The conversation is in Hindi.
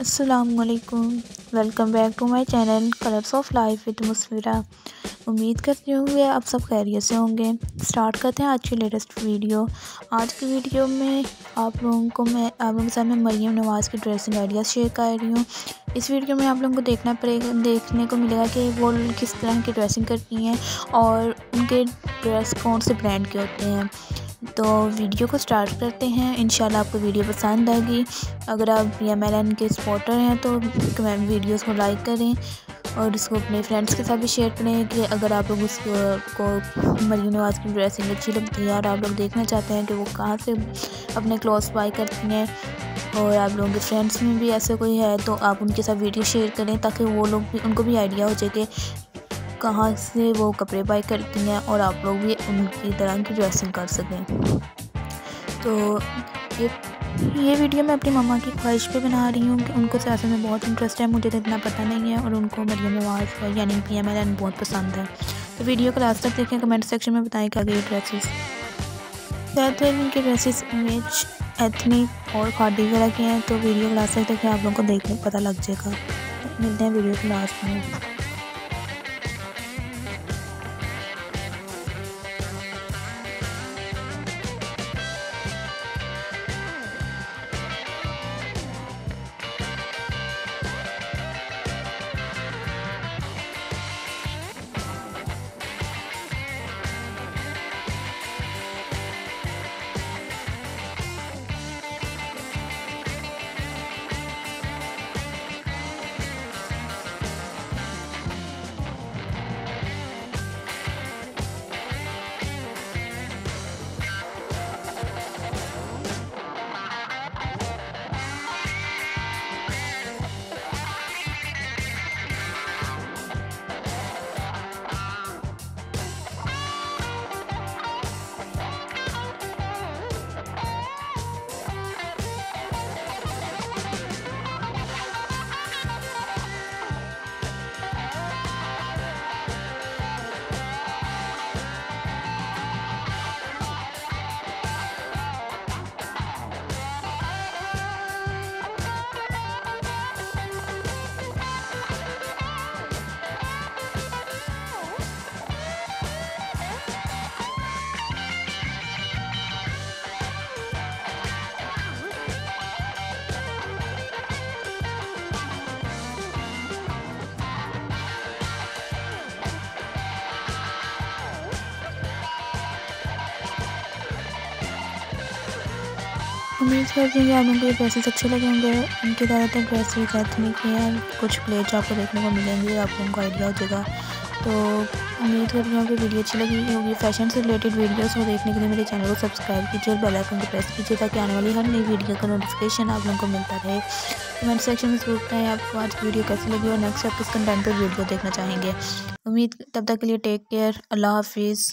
असलकुम welcome back to my channel Colours of Life with Muswira उम्मीद करती हूँ कि आप सब खैरियत से होंगे। स्टार्ट करते हैं आज की लेटेस्ट वीडियो आज की वीडियो में आप लोगों को मैं आप लोगों के साथ में मरीम नवाज़ की ड्रेसिंग आइडियाज़ शेयर कर रही हूँ। इस वीडियो में आप लोगों को देखना पड़ेगा देखने को मिलेगा कि वो किस तरह की ड्रेसिंग करती हैं और उनके ड्रेस कौन से ब्रांड के होते हैं। तो वीडियो को स्टार्ट करते हैं। इंशाल्लाह आपको वीडियो पसंद आएगी। अगर आप एन के सपोर्टर हैं तो कमेंट वीडियोस को लाइक करें और इसको अपने फ्रेंड्स के साथ भी शेयर करें कि अगर आप लोग उसको, को मरीम नवाज़ की ड्रेसिंग अच्छी लगती है और आप लोग देखना चाहते हैं कि वो कहाँ से अपने क्लॉथ्स बाई करती हैं और आप लोगों के फ्रेंड्स में भी ऐसे कोई है तो आप उनके साथ वीडियो शेयर करें ताकि वो लोग भी, उनको भी आइडिया हो जाए कि कहाँ से वो कपड़े बाई करती हैं और आप लोग भी उनकी तरह की ड्रेसिंग कर सकें। तो ये ये वीडियो मैं अपनी मम्मा की ख्वाहिश पे बना रही हूँ कि उनको सियासत में बहुत इंटरेस्ट है, मुझे तो इतना पता नहीं है और उनको मरियम नवाज़ यानी पी एम एल बहुत पसंद है। तो वीडियो को लास्ट तक देखें कमेंट सेक्शन में बताएँ कि आगे ड्रेसेस ज़्यादातर इनके ड्रेसेस इमेज एथनिक और खादी वगैरह के हैं। तो वीडियो को लास्ट तक देखें, आप लोगों को देखने पता लग जाएगा। मिलते हैं वीडियो के लास्ट में। उम्मीद करती हूँ कि आप लोगों को ये ड्रेसेस अच्छे लगे होंगे। उनके ज़्यादातर ड्रेसेस एथनिक हैं। कुछ प्लेट्स आपको देखने को मिलेंगे, आप लोगों को आइडिया हो जाएगा। तो उम्मीद करती हूँ कि वीडियो अच्छी लगी होगी। फ़ैशन से रिलेटेड वीडियोस को देखने के लिए मेरे चैनल को सब्सक्राइब कीजिए और बेल आइकन को प्रेस कीजिए ताकि आने वाली हर नई वीडियो का नोटिफिकेशन आप लोगों को मिलता रहे। कमेंट सेक्शन में ज़रूर बताएँ आपको आज वीडियो कैसी लगी और नेक्स्ट आप किस कंटेंट पर वीडियो देखना चाहेंगे। उम्मीद, तब तक के लिए टेक केयर अल्लाह हाफिज़।